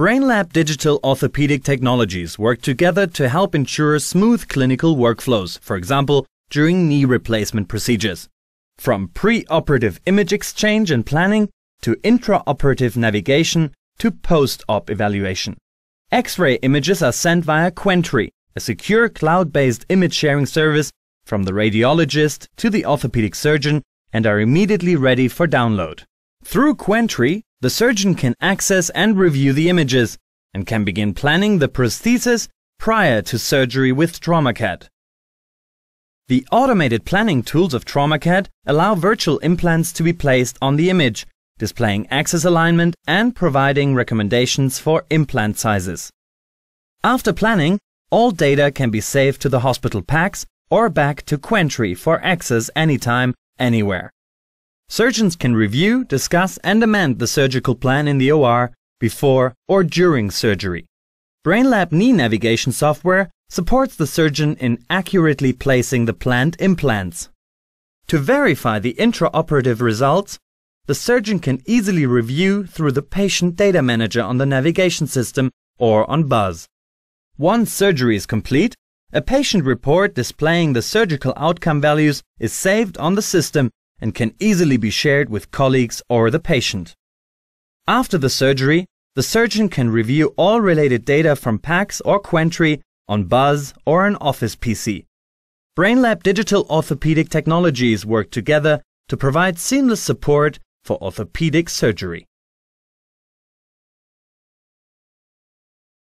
BrainLab Digital Orthopedic Technologies work together to help ensure smooth clinical workflows, for example, during knee replacement procedures. From pre-operative image exchange and planning to intraoperative navigation to post-op evaluation. X-ray images are sent via Quentry, a secure cloud-based image sharing service from the radiologist to the orthopedic surgeon and are immediately ready for download. Through Quentry, the surgeon can access and review the images and can begin planning the prosthesis prior to surgery with TraumaCAD. The automated planning tools of TraumaCAD allow virtual implants to be placed on the image, displaying axis alignment and providing recommendations for implant sizes. After planning, all data can be saved to the hospital PACS or back to Quentry for access anytime, anywhere. Surgeons can review, discuss, and amend the surgical plan in the OR before or during surgery. BrainLab knee navigation software supports the surgeon in accurately placing the planned implants. To verify the intraoperative results, the surgeon can easily review through the patient data manager on the navigation system or on Buzz. Once surgery is complete, a patient report displaying the surgical outcome values is saved on the system and can easily be shared with colleagues or the patient. After the surgery, the surgeon can review all related data from PACS or Quentry on Buzz or an Office PC. BrainLab Digital Orthopedic Technologies work together to provide seamless support for orthopedic surgery.